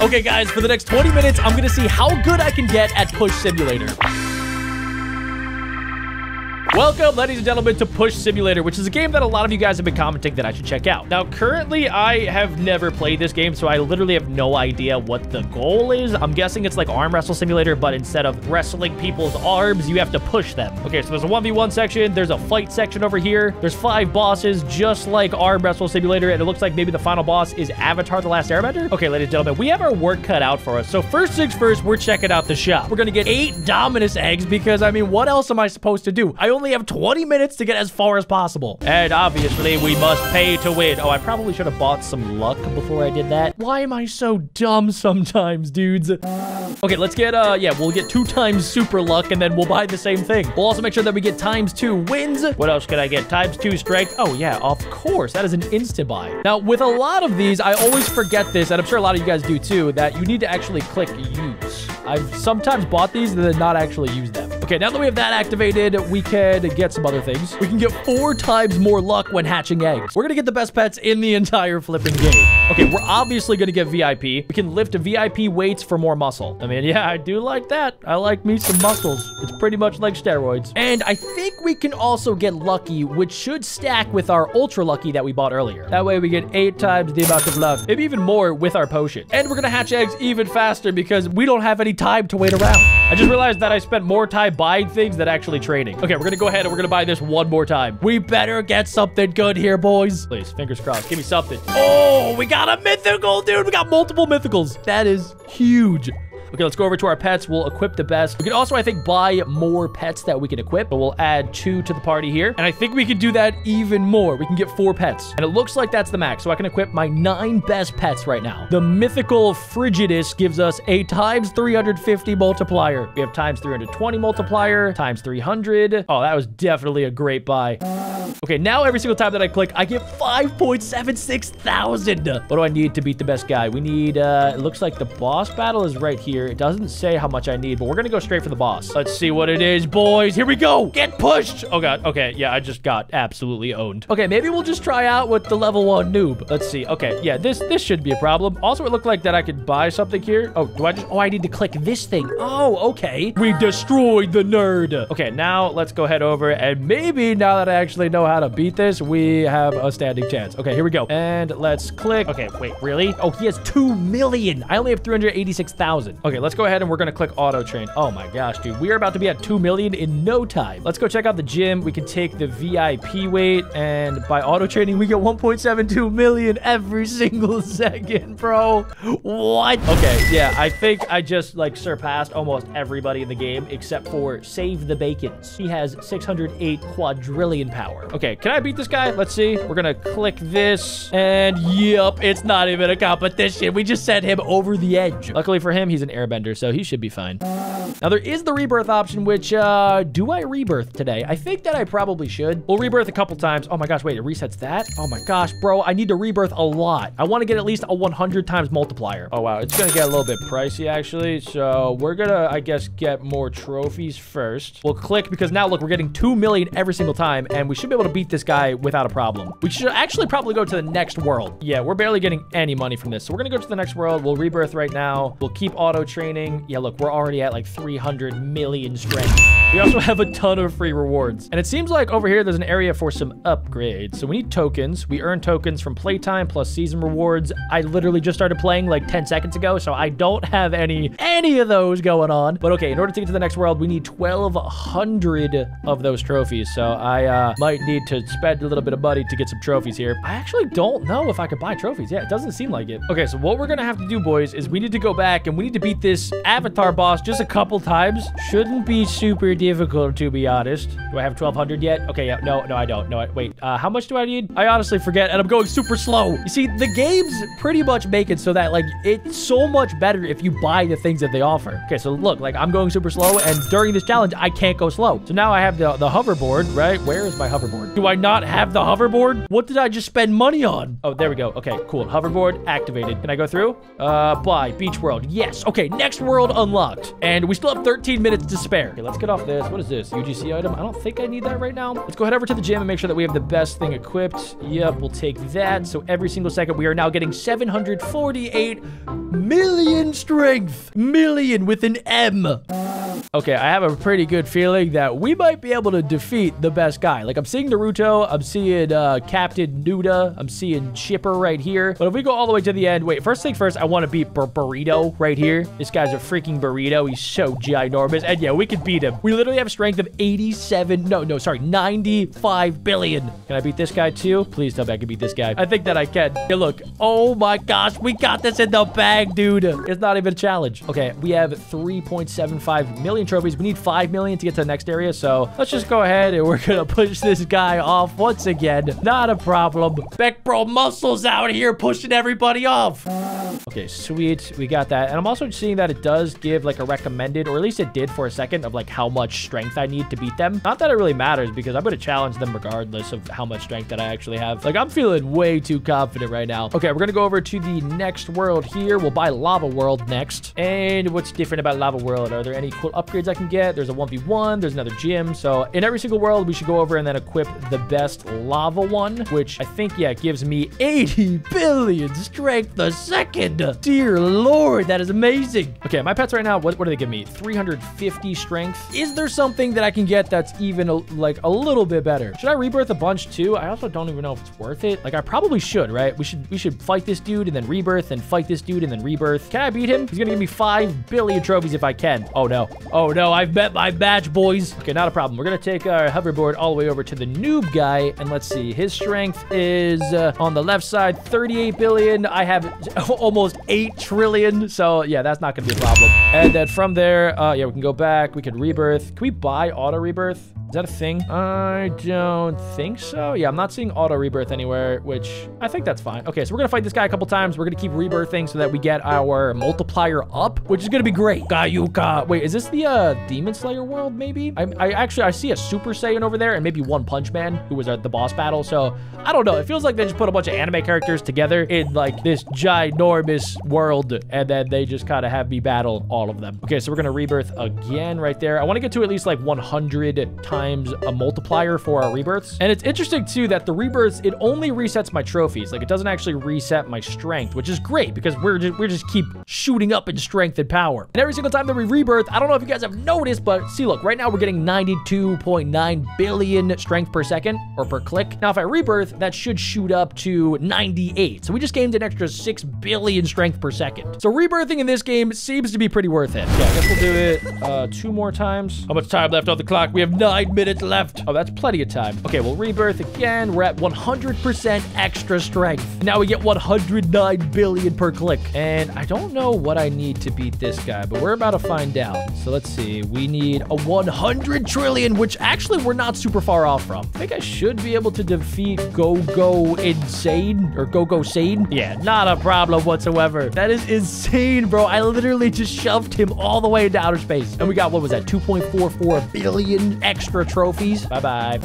Okay, guys, for the next 20 minutes, I'm going to see how good I can get at Push Simulator. Welcome, ladies and gentlemen, to Push Simulator, which is a game that a lot of you guys have been commenting that I should check out. Now, currently, I have never played this game, so I literally have no idea what the goal is. I'm guessing it's like Arm Wrestle Simulator, but instead of wrestling people's arms, you have to push them. Okay, so there's a 1v1 section, there's a fight section over here, there's five bosses, just like Arm Wrestle Simulator, and it looks like maybe the final boss is Avatar The Last Airbender. Okay, ladies and gentlemen, we have our work cut out for us. So first things first, we're checking out the shop. We're gonna get eight Dominus eggs because, I mean, what else am I supposed to do? I only only have 20 minutes to get as far as possible. And obviously, we must pay to win. Oh, I probably should have bought some luck before I did that. Why am I so dumb sometimes, dudes? Okay, let's get, uh, yeah, we'll get two times super luck, and then we'll buy the same thing. We'll also make sure that we get times two wins. What else can I get? Times two strength. Oh, yeah, of course. That is an instant buy. Now, with a lot of these, I always forget this, and I'm sure a lot of you guys do too, that you need to actually click use. I've sometimes bought these and then not actually used them. Okay, now that we have that activated, we can get some other things. We can get four times more luck when hatching eggs. We're gonna get the best pets in the entire flipping game. Okay, we're obviously gonna get VIP. We can lift VIP weights for more muscle. I mean, yeah, I do like that. I like me some muscles. It's pretty much like steroids. And I think we can also get lucky, which should stack with our ultra lucky that we bought earlier. That way we get eight times the amount of luck, maybe even more with our potion. And we're gonna hatch eggs even faster because we don't have any time to wait around. I just realized that I spent more time buying things than actually trading. Okay, we're gonna go ahead and we're gonna buy this one more time. We better get something good here, boys. Please, fingers crossed. Give me something. Oh, we got a mythical, dude. We got multiple mythicals. That is huge. Okay, let's go over to our pets. We'll equip the best. We can also, I think, buy more pets that we can equip. But we'll add two to the party here. And I think we can do that even more. We can get four pets. And it looks like that's the max. So I can equip my nine best pets right now. The mythical Frigidus gives us a times 350 multiplier. We have times 320 multiplier, times 300. Oh, that was definitely a great buy. Okay, now every single time that I click, I get 5.76 thousand. What do I need to beat the best guy? We need, uh, it looks like the boss battle is right here. It doesn't say how much I need, but we're gonna go straight for the boss. Let's see what it is, boys. Here we go. Get pushed. Oh, God. Okay, yeah, I just got absolutely owned. Okay, maybe we'll just try out with the level one noob. Let's see. Okay, yeah, this this should be a problem. Also, it looked like that I could buy something here. Oh, do I just, oh, I need to click this thing. Oh, okay. We destroyed the nerd. Okay, now let's go head over and maybe now that I actually know how to beat this, we have a standing chance. Okay, here we go. And let's click. Okay, wait, really? Oh, he has 2 million. I only have 386,000. Okay, let's go ahead and we're going to click auto train. Oh my gosh, dude. We are about to be at 2 million in no time. Let's go check out the gym. We can take the VIP weight and by auto training, we get 1.72 million every single second, bro. What? Okay, yeah, I think I just like surpassed almost everybody in the game except for Save the Bacons. He has 608 quadrillion power. Okay, can I beat this guy? Let's see. We're gonna click this and yep, it's not even a competition. We just sent him over the edge. Luckily for him, he's an airbender, so he should be fine. Now there is the rebirth option, which, uh, do I rebirth today? I think that I probably should. We'll rebirth a couple times. Oh my gosh, wait, it resets that? Oh my gosh, bro, I need to rebirth a lot. I want to get at least a 100 times multiplier. Oh wow, it's gonna get a little bit pricey actually. So we're gonna, I guess, get more trophies first. We'll click because now look, we're getting 2 million every single time and we should be able to beat this guy without a problem. We should actually probably go to the next world. Yeah, we're barely getting any money from this. So we're gonna go to the next world. We'll rebirth right now. We'll keep auto training. Yeah, look, we're already at like 300 million strength. We also have a ton of free rewards. And it seems like over here, there's an area for some upgrades. So we need tokens. We earn tokens from playtime plus season rewards. I literally just started playing like 10 seconds ago, so I don't have any, any of those going on. But okay, in order to get to the next world, we need 1,200 of those trophies. So I uh, might need to spend a little bit of money to get some trophies here. I actually don't know if I could buy trophies. Yeah, it doesn't seem like it. Okay, so what we're gonna have to do, boys, is we need to go back and we need to beat this avatar boss just a couple times. Shouldn't be super difficult, to be honest. Do I have 1,200 yet? Okay, yeah, no, no, I don't. No, wait, uh, how much do I need? I honestly forget, and I'm going super slow. You see, the games pretty much make it so that, like, it's so much better if you buy the things that they offer. Okay, so look, like, I'm going super slow, and during this challenge, I can't go slow. So now I have the, the hoverboard, right? Where is my hoverboard? Do I not have the hoverboard? What did I just spend money on? Oh, there we go. Okay, cool. Hoverboard activated. Can I go through? Uh, buy. Beach World. Yes. Okay, next world unlocked. And we still have 13 minutes to spare. Okay, let's get off this. What is this? UGC item? I don't think I need that right now. Let's go head over to the gym and make sure that we have the best thing equipped. Yep, we'll take that. So every single second, we are now getting 748 million million strength. Million with an M. Okay, I have a pretty good feeling that we might be able to defeat the best guy. Like, I'm seeing Naruto, I'm seeing uh, Captain Nuda, I'm seeing Chipper right here. But if we go all the way to the end, wait, first thing first, I want to beat Bur Burrito right here. This guy's a freaking burrito. He's so ginormous. And yeah, we can beat him. We literally have strength of 87, no, no, sorry, 95 billion. Can I beat this guy too? Please tell me I can beat this guy. I think that I can. Hey, look. Oh my gosh, we got this in the bag, dude. It's not even a challenge. Okay, we have 3.75 million trophies. We need 5 million to get to the next area. So let's just go ahead and we're going to push this guy off once again. Not a problem. Beck Bro Muscles out here pushing everybody off. Okay, sweet. We got that. And I'm also seeing that it does give like a recommended, or at least it did for a second, of like how much strength I need to beat them. Not that it really matters because I'm going to challenge them regardless of how much strength that I actually have. Like I'm feeling way too confident right now. Okay, we're going to go over to the next world here. We'll buy Lava World next. And what's different about Lava World? Are there any cool upgrades I can get? There's a 1v1. There's another gym. So in every single world, we should go over and then equip the best lava one, which I think, yeah, gives me 80 billion strength the second. Dear Lord, that is amazing. Okay, my pets right now, what, what do they give me? 350 strength. Is there something that I can get that's even a, like a little bit better? Should I rebirth a bunch too? I also don't even know if it's worth it. Like I probably should, right? We should we should fight this dude and then rebirth and fight this dude and then rebirth. Can I beat him? He's gonna give me 5 billion trophies if I can. Oh no. Oh no, I've met my match, boys. Okay, not a problem. We're gonna take our hoverboard all the way over to the noob guy and let's see. His strength is uh, on the left side, 38 billion. I have almost 8 trillion. So yeah, that's not gonna be a problem. And then from there, uh, yeah, we can go back. We can rebirth. Can we buy auto rebirth? Is that a thing? I don't think so. Yeah, I'm not seeing auto rebirth anywhere, which I think that's fine. Okay, so we're gonna fight this guy a couple times. We're gonna keep rebirthing so that we get our multiplier up, which is gonna be great. Gayuka. Wait, is this the uh, Demon Slayer world, maybe? I, I actually, I see a Super Saiyan over there and maybe one Punch Man, who was at the boss battle. So I don't know. It feels like they just put a bunch of anime characters together in like this ginormous world, and then they just kind of have me battle all of them. Okay, so we're gonna rebirth again right there. I want to get to at least like 100 times times a multiplier for our rebirths. And it's interesting too that the rebirths, it only resets my trophies. Like it doesn't actually reset my strength, which is great because we're just, we're just keep shooting up in strength and power. And every single time that we rebirth, I don't know if you guys have noticed, but see, look, right now we're getting 92.9 billion strength per second or per click. Now, if I rebirth, that should shoot up to 98. So we just gained an extra 6 billion strength per second. So rebirthing in this game seems to be pretty worth it. Yeah, I guess we'll do it uh, two more times. How much time left on the clock? We have nine minutes left. Oh, that's plenty of time. Okay, we'll rebirth again. We're at 100% extra strength. Now we get 109 billion per click. And I don't know what I need to beat this guy, but we're about to find out. So let's see. We need a 100 trillion, which actually we're not super far off from. I think I should be able to defeat Go-Go Insane or Go-Go Sane. Yeah, not a problem whatsoever. That is insane, bro. I literally just shoved him all the way into outer space. And we got, what was that, 2.44 billion extra trophies. Bye-bye.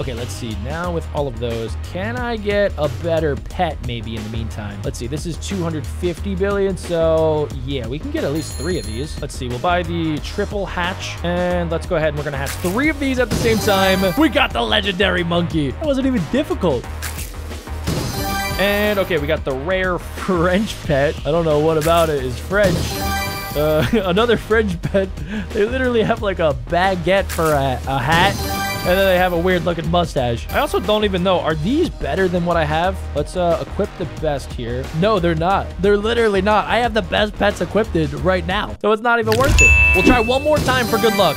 Okay, let's see. Now with all of those, can I get a better pet maybe in the meantime? Let's see. This is 250 billion, so yeah, we can get at least three of these. Let's see. We'll buy the triple hatch, and let's go ahead and we're going to hatch three of these at the same time. We got the legendary monkey. That wasn't even difficult. And okay, we got the rare French pet. I don't know what about it is French. Uh, another French pet. They literally have like a baguette for a, a hat. And then they have a weird looking mustache. I also don't even know. Are these better than what I have? Let's uh, equip the best here. No, they're not. They're literally not. I have the best pets equipped right now. So it's not even worth it. We'll try one more time for good luck.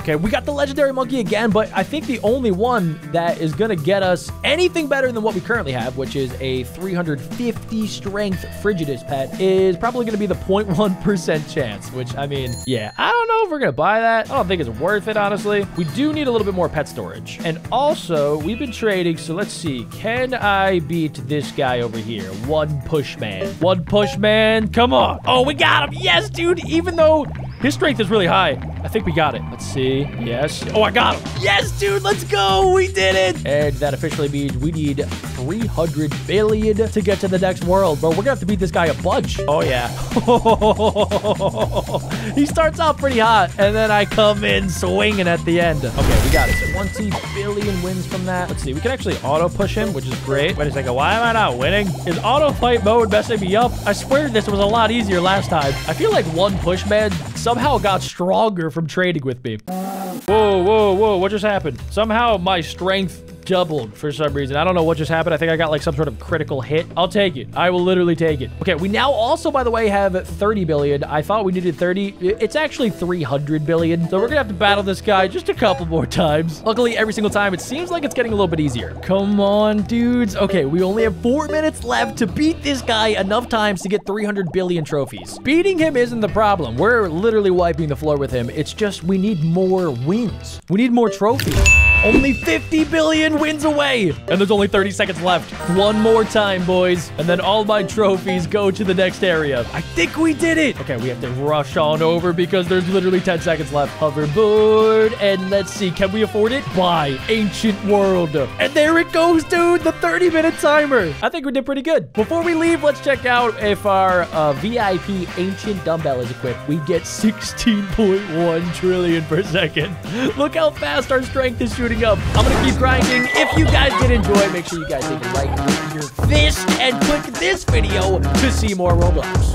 Okay, we got the legendary monkey again, but I think the only one that is going to get us anything better than what we currently have, which is a 350 strength Frigidus pet, is probably going to be the 0.1% chance, which, I mean, yeah, I don't know if we're going to buy that. I don't think it's worth it, honestly. We do need a little bit more pet storage. And also, we've been trading, so let's see. Can I beat this guy over here? One push man. One push man. Come on. Oh, we got him. Yes, dude. Even though his strength is really high. I think we got it. Let's see. Yes. Oh, I got him. Yes, dude. Let's go. We did it. And that officially means we need 300 billion to get to the next world, bro. We're gonna have to beat this guy a bunch. Oh, yeah. he starts out pretty hot, and then I come in swinging at the end. Okay, we got it. 20 billion wins from that. Let's see. We can actually auto push him, which is great. Wait a second. Why am I not winning? Is auto fight mode messing me up? I swear this was a lot easier last time. I feel like one push man somehow got stronger from trading with me. Whoa, whoa, whoa. What just happened? Somehow my strength doubled for some reason. I don't know what just happened. I think I got like some sort of critical hit. I'll take it. I will literally take it. Okay, we now also, by the way, have 30 billion. I thought we needed 30. It's actually 300 billion. So we're gonna have to battle this guy just a couple more times. Luckily, every single time, it seems like it's getting a little bit easier. Come on, dudes. Okay, we only have four minutes left to beat this guy enough times to get 300 billion trophies. Beating him isn't the problem. We're literally wiping the floor with him. It's just we need more wins. We need more trophies. Only 50 billion wins away. And there's only 30 seconds left. One more time, boys. And then all my trophies go to the next area. I think we did it. Okay, we have to rush on over because there's literally 10 seconds left. Hoverboard. And let's see, can we afford it? Buy Ancient World. And there it goes, dude. The 30 minute timer. I think we did pretty good. Before we leave, let's check out if our uh, VIP Ancient Dumbbell is equipped. We get 16.1 trillion per second. Look how fast our strength is shooting up. I'm gonna keep grinding. If you guys did enjoy, make sure you guys leave a like your fist and click this video to see more Roblox.